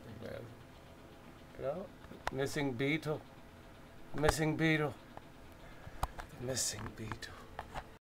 something, man. You know, missing beetle, missing beetle, missing beetle.